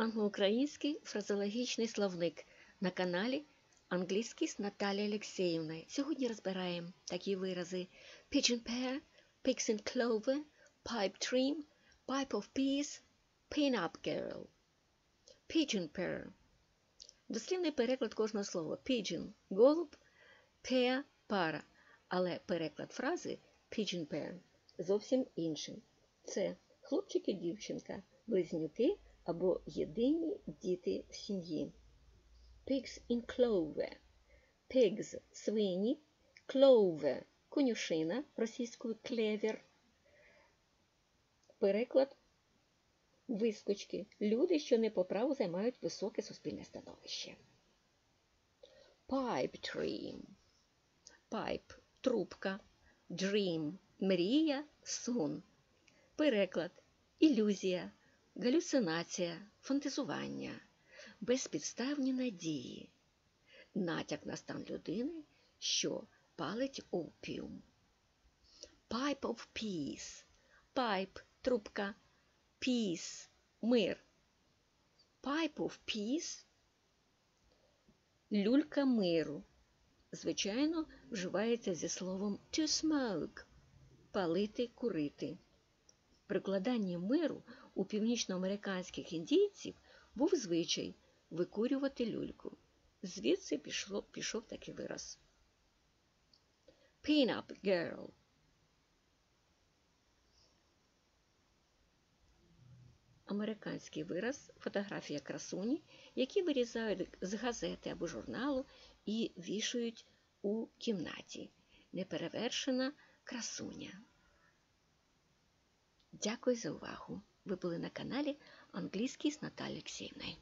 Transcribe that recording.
Англо-український фразеологічний словник на каналі Англійський з Наталією Олексіївною. Сьогодні розбираємо такі вирази pigeon pear, pigs in clover, pipe dream, pipe of peace, pin-up girl. Pigeon pear. Дослівний переклад кожного слова. Pigeon – голуб, pear – пара. Але переклад фрази pigeon pear зовсім інший. Це хлопчик і дівчинка, близнюки або єдині діти в сім'ї. Pigs in clover. Pigs – свині, clover – конюшина, російською клевер. Переклад вискочки. Люди, що не по праву займають високе суспільне становище. Pipe dream. Pipe – трубка. Dream – мрія, сон. Переклад ілюзія, галюцинація, фантазування, безпідставні надії, натяк на стан людини, що палить опіум. Pipe of peace. Pipe – трубка. Peace – мир. Pipe of peace – люлька миру. Звичайно, вживається зі словом to smoke – палити, курити. При укладанні миру у північноамериканських індійців був звичай викурювати люльку. Звідси пішло, пішов такий вираз. Pin-up girl. Американський вираз фотографія красуні, які вирізають з газети або журналу і вішають у кімнаті. Неперевершена красуня. Дякую за увагу! Ви були на каналі Англійський з Наталією Олексіївною.